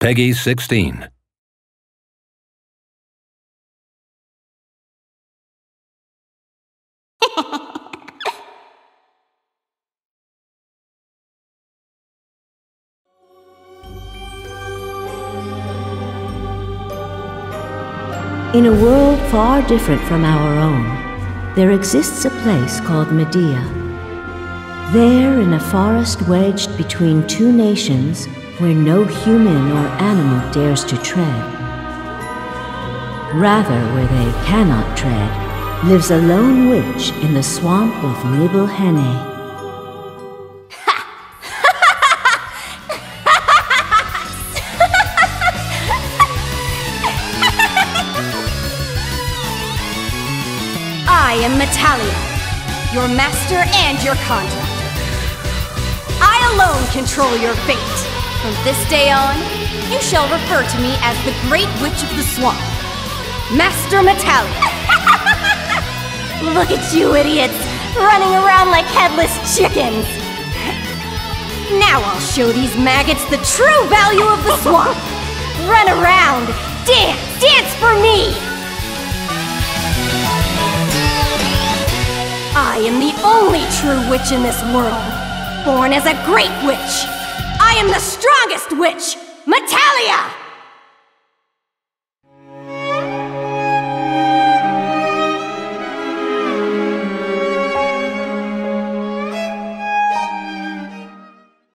PEGI 16. In a world far different from our own, there exists a place called Medea. There, in a forest wedged between two nations, where no human or animal dares to tread, rather where they cannot tread, lives a lone witch in the swamp of Niblhenne. I am Metallia, your master and your contractor. I alone control your fate. From this day on, you shall refer to me as the Great Witch of the Swamp, Master Metallia. Look at you idiots, running around like headless chickens. Now I'll show these maggots the true value of the swamp. Run around, dance, dance for me! I am the only true witch in this world, born as a great witch. I am the strongest witch, Metallia!